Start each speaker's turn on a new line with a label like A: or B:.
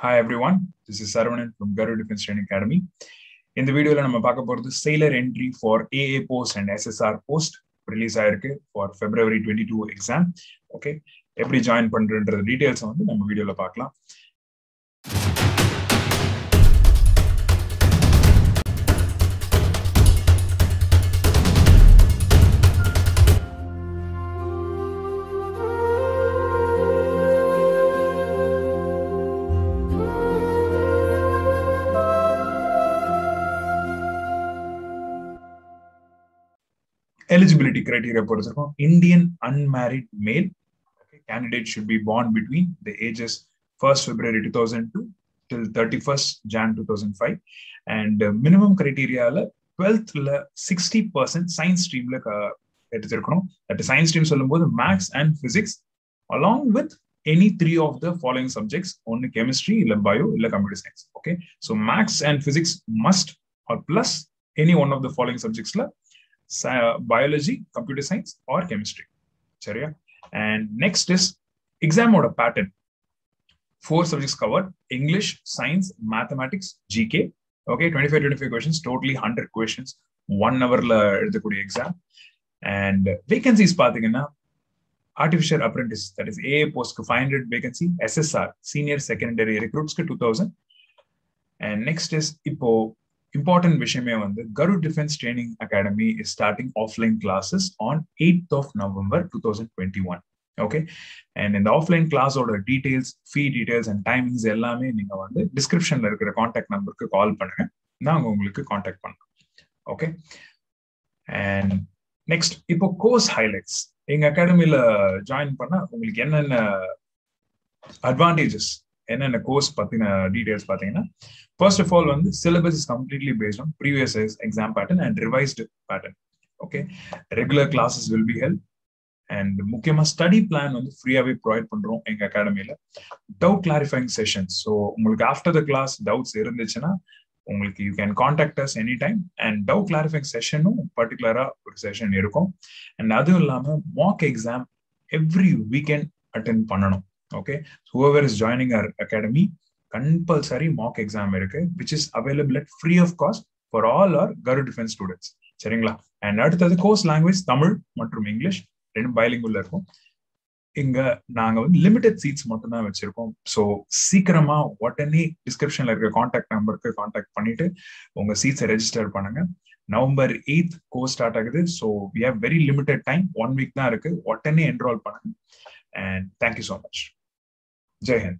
A: Hi everyone this is Saravanan from Karu defence train academy இந்த வீடியோவில் நம்ம பார்க்க போகிறது செயலர் entry for AA post and SSR post release ஆயிருக்கு for February twenty two exam okay எப்படி ஜாயின் பண்ணுறன்ற டீட்டெயில்ஸை வந்து நம்ம வீடியோவில் பார்க்கலாம் எலிஜிபிலிட்டி கிரைட்டீரியா பொறுத்திருக்கும். Indian unmarried male candidate should be born between the ages first February two thousand two till thirty first Jan two thousand five and minimum கிரைட்டீரியாவில் டுவெல்த்ல சிக்ஸ்டி பர்சன்ட் சயின்ஸ் ஸ்ட்ரீம்ல எடுத்திருக்கணும். அட் சயின்ஸ் ஸ்ட்ரீம் சொல்லும்போது maths and physics along with any three of the following subjects ஒன்னு chemistry இல்லை bio இல்லை computer science okay so maths and physics must R plus any one of the following சப்ஜெக்ட்ஸ்ல biology, computer science, or chemistry. Charia. And next is exam order pattern. Four subjects covered English, science, mathematics, GK. Okay, 25 25 questions, totally 100 questions, one ஹவர்ல எழுதக்கூடிய exam and vacancies பார்த்தீங்கன்னா artificial apprentice that is A போஸ்ட்க்கு five hundred vacancy SSR senior secondary ரெக்ரூட்ஸ்க்கு two thousand and next is இப்போ important விஷயமே வந்து Karu defence training academy is starting offline classes on eight of November two thousand twenty one okay and இந்த offline கிளாஸோட details fee details and timings எல்லாமே நீங்க வந்து டிஸ்கிரிப்ஷன்ல இருக்கிற கான்டாக்ட் நம்பருக்கு கால் பண்ணுங்க. நாங்க உங்களுக்கு கான்டாக்ட் பண்ணுறோம் ஓகே அண்ட் நெக்ஸ்ட் இப்போ கோர்ஸ் ஹைலைட்ஸ் எங்க அகாடமியில ஜாயின் பண்ண உங்களுக்கு என்னென்ன அட்வான்டேஜஸ் என்னென்ன கோர்ஸ் பத்தின டீடைல்ஸ் பாத்தீங்கன்னா ஃபர்ஸ்ட் ஆஃப் ஆல் வந்து syllabus is completely based on previous exam pattern and revised pattern okay regular classes will be help and முக்கியமா ஸ்டடி பிளான் வந்து ஃப்ரீயாவே ப்ரொவைட் பண்றோம் எங்க அகாடமியில டவுட் கிளாரிஃபைங் செஷன்ஸ் ஸோ உங்களுக்கு ஆஃப்டர் த கிளாஸ் டவுட்ஸ் இருந்துச்சுன்னா உங்களுக்கு you can contact us any time and doubt clarifying செஷனும் பர்டிகுலரா ஒரு செஷன் இருக்கும். அண்ட் அதுவும் இல்லாம mock exam every weekend attend பண்ணணும். Okay whoever is joining our academy compulsory mock exam இருக்கு which is available at free of cost for all our Karu defence students சரிங்களா? And அடுத்தது கோர்ஸ் லாங்குவேஜ் தமிழ் மற்றும் English ரெண்டும் பைலிங்குள்ள இருக்கும். இங்க நாங்க வந்து லிமிடெட் சீட்ஸ் மட்டும் தான் வச்சிருக்கோம். ஸோ சீக்கிரமா உடனே டிஸ்கிரிப்ஷன்ல இருக்க கான்டாக்ட் நம்பருக்கு கான்டாக்ட் பண்ணிட்டு உங்க சீட்ஸை ரெஜிஸ்டர் பண்ணுங்க. நவம்பர் எயித் கோர்ஸ் ஸ்டார்ட் ஆகுது. So we have very limited time one week தான் இருக்கு. உடனே என்ரோல் பண்ணுங்க. And thank you so much Jai Hind